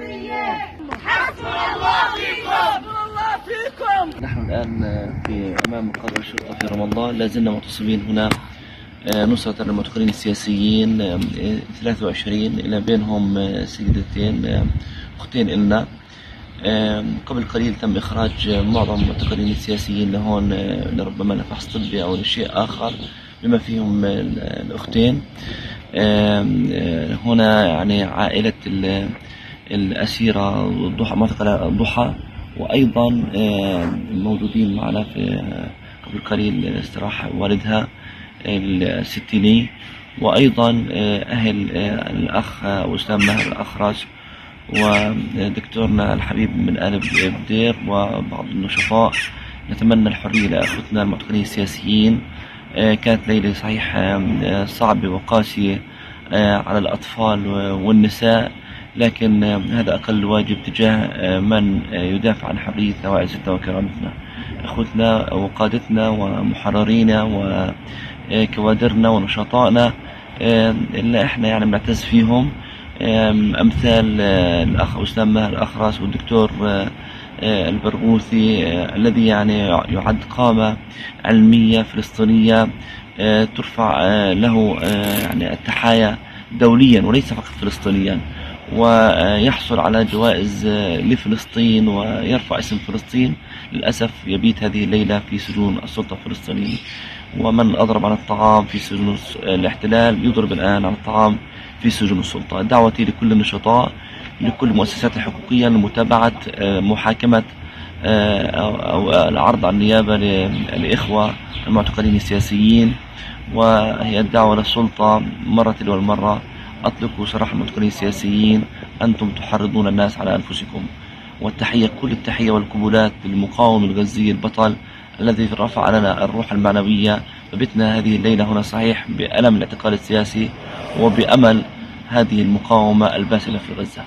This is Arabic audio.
الله فيكم نحن الآن آه، في أمام مقر الشرطة في رام الله لازلنا متصلين هنا آه، نصرة المعتقلين السياسيين آه، 23 إلى بينهم سيدتين أختين إلنا. قبل قليل تم إخراج معظم المعتقلين السياسيين لهون لربما لفحص طبي أو لشيء آخر بما فيهم الأختين. هنا يعني عائلة الأسيرة ضحى معتقلة ضحى وأيضا آه، موجودين معنا في آه، قبل قليل استراح والدها الستيني وأيضا آه، أهل آه، الأخ آه، أسامة ماهر الأخرس ودكتورنا الحبيب من آل بدير وبعض النشطاء. نتمنى الحرية لأخوتنا المعتقلين السياسيين. آه، كانت ليلة صحيح آه، صعبة وقاسية آه، على الأطفال والنساء. لكن آه، هذا أقل واجب تجاه آه، من آه، يدافع عن حريتنا وعزتنا وكرامتنا. أخوتنا وقادتنا ومحررينا وكوادرنا ونشطائنا اللي إحنا يعني بنعتز فيهم. أمثال الأخ أسامة ماهر الأخرس والدكتور البرغوثي الذي يعني يعد قامة علمية فلسطينية ترفع له يعني التحايا دوليا وليس فقط فلسطينيا. ويحصل على جوائز لفلسطين ويرفع اسم فلسطين. للأسف يبيت هذه الليلة في سجون السلطة الفلسطينية. ومن أضرب عن الطعام في سجون الاحتلال يضرب الآن عن الطعام في سجون السلطة. دعوتي لكل النشطاء لكل المؤسسات الحقوقية لمتابعة آه، محاكمة آه، أو العرض على النيابة للإخوة المعتقلين السياسيين. وهي الدعوة للسلطة مرة تلو المرة. أطلقوا سراح المعتقلين السياسيين. أنتم تحرضون الناس على أنفسكم. والتحية كل التحية والقبولات للمقاوم الغزي البطل الذي رفع لنا الروح المعنوية. فبتنا هذه الليلة هنا صحيح بألم الاعتقال السياسي وبأمل هذه المقاومة الباسلة في غزة.